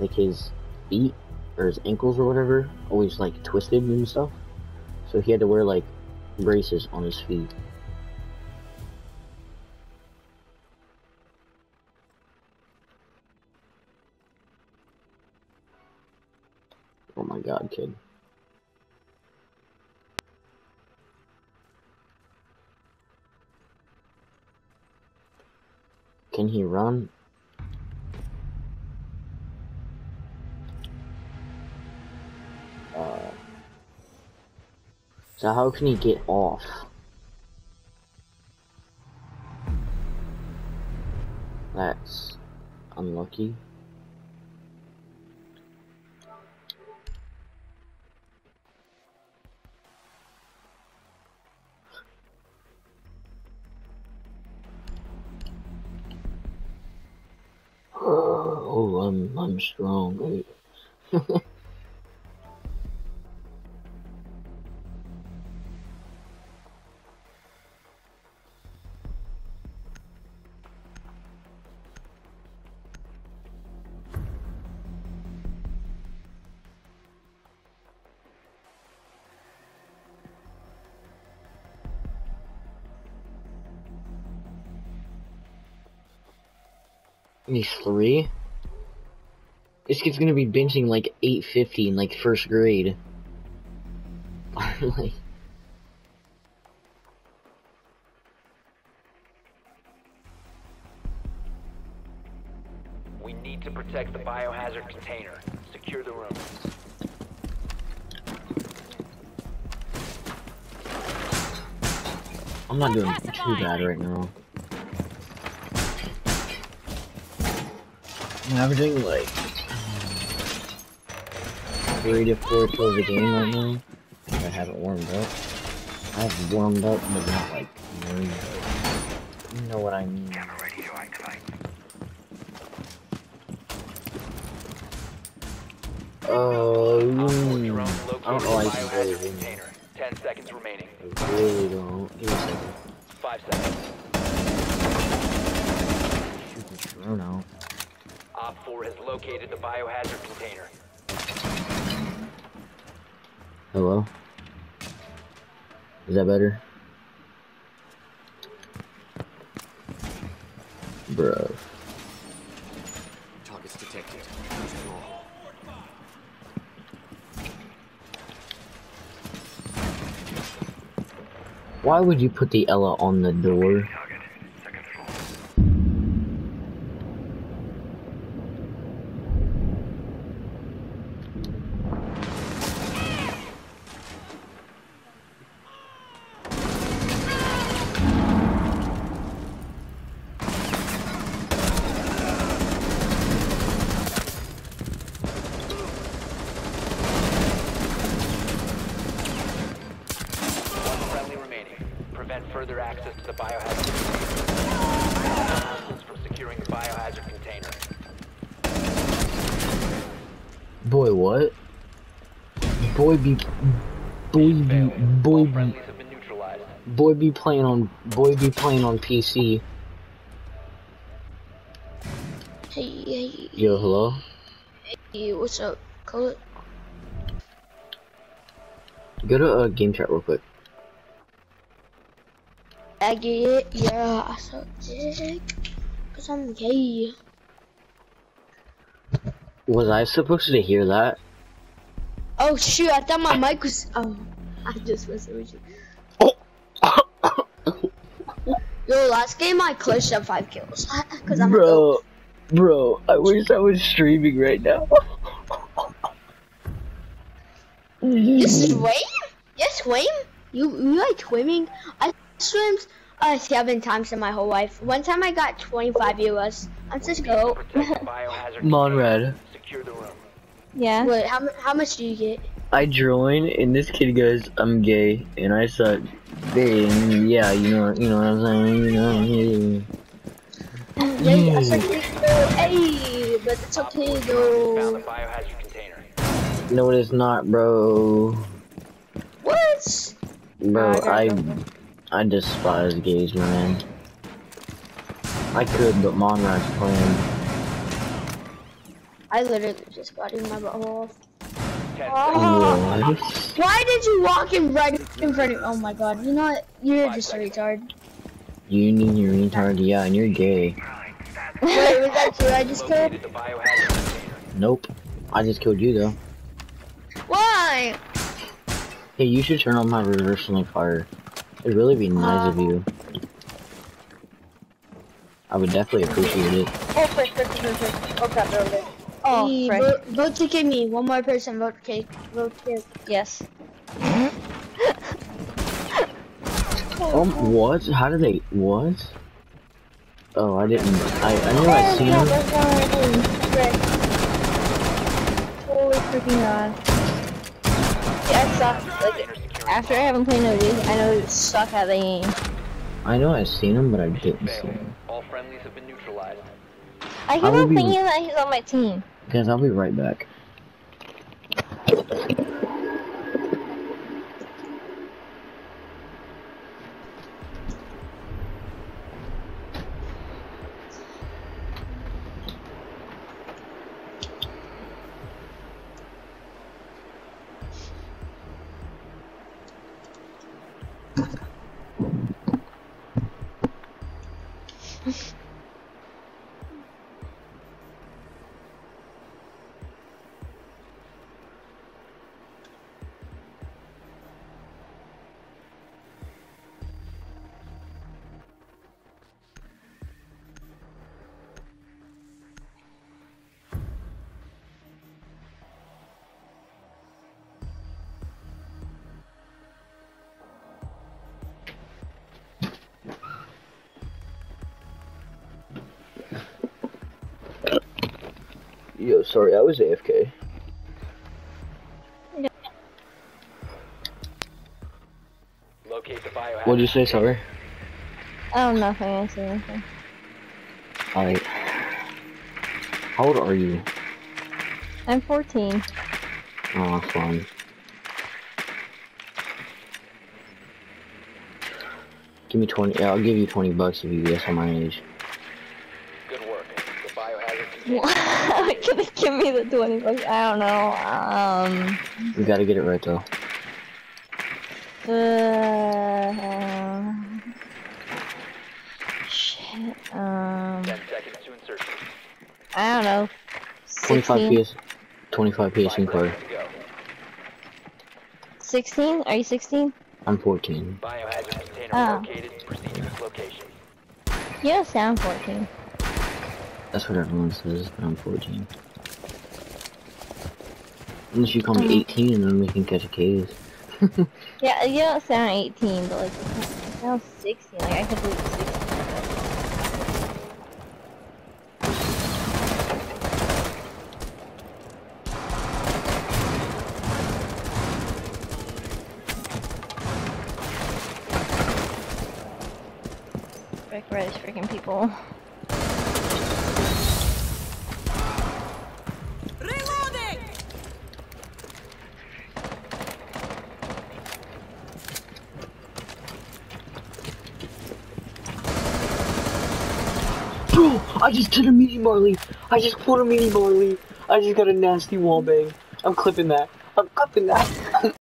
like his feet or his ankles or whatever always like twisted and stuff. So he had to wear like braces on his feet. Oh my god, kid. Can he run? So how can he get off? That's unlucky. Oh, I'm I'm strong. He's three. This kid's gonna be benching like 850 in like first grade. like, We need to protect the biohazard container. Secure the room. I'm not doing too bad right now. Averaging like three to four kills a game right now. I haven't warmed up. I've warmed up, but not like up. You know what I mean? Oh, Op 4 mm, drone I don't located know why the he's really biohazard doing that. container. Ten seconds remaining. I really don't. Give me a second. Five seconds. Shoot this drone out. Op 4 has located the biohazard container. Hello? Is that better? Bro. Targets detected. Close the door. Why would you put the Ela on the door? One friendly remaining. Prevent further access to the biohazard container. From securing the biohazard container. Boy, what? Boy be... Boy be... Boy be... friendlies have been neutralized. Boy be playing on... Boy be playing on PC. Hey, hey, Yo, hello? hey, what's up? Call it. Go to uh, game chat real quick. I get it. Yeah, I suck dick. Cause I'm gay. Was I supposed to hear that? Oh shoot, I thought my mic was. Oh, I just messing with you. Yo, last game I clutched up five kills. Cause I'm Bro, bro, I wish I was streaming right now. This is Wayne? Yes, Wayne? You you like swimming? I swam uh seven times in my whole life. One time I got 25 US. I'm just go. Protect the Monrad. container. Secure the room. Yeah. Wait, how how much do you get? I join and this kid goes, "I'm gay," and I said, "Dang, yeah, you know, you know what I'm saying, you know." yeah." Wait, I said dick though. Hey, but it's okay 4 drone has found though. the biohazard container. No, it's not, bro. What? Bro, Uh, I, I I despise gays, man. I could, but Monrad's playing. I literally just got in my butthole. off. Ten Oh. What? Why did you walk in right in front of? Oh my god! You know what? You're just a retard. You need your retard, yeah, and you're gay. Wait, was that you? I just killed. Located the biohazard container. Nope. I just killed you though. Why? Hey, you should turn on my reversing fire. It'd really be nice of you. I would definitely appreciate it. Oh. Oh crap, they're over there. Oh, Hey, frick. vote, vote to kick me. One more person. Vote kick. Vote kick. Yes. Um, what? How did they? What? Oh, I didn't. I, I knew I'd seen him. Holy freaking god. Yeah, I suck. Like, Container securing after I haven't played no dude, I know you suck at the game. I know I've seen him, but I didn't see him. All friendlies have been neutralized. I keep will on be- thinking that he's on my team. Guys, I'll be right back. Sorry, I was AFK. Locate the biohazard. What'd you say, sorry? Oh, nothing. I see anything. Alright. How old are you? I'm 14. Oh, fun. Give me 20, yeah, I'll give you 20 bucks if you guess on my age. Good work. The biohazard. Can you give me the 20 bucks? I don't know. Um. We gotta get it right though. Uh, shit. Um. Ten seconds to insertion. I don't know. 25 PS, 25 PS PSN card. seconds to go. 16? Are you 16? I'm 14. Biohazard container Oh. located. Proceed to its location. You don't sound 14. That's what everyone says, but I'm 14. Unless you call me mm. 18 and then we can catch a case. Yeah, you don't sound 18, but like, you sound 16. Like, I could believe 16. Frick, where these freaking people? I just did a mini Marley. I just pulled a mini Marley. I just got a nasty wall bang. I'm clipping that. I'm clipping that.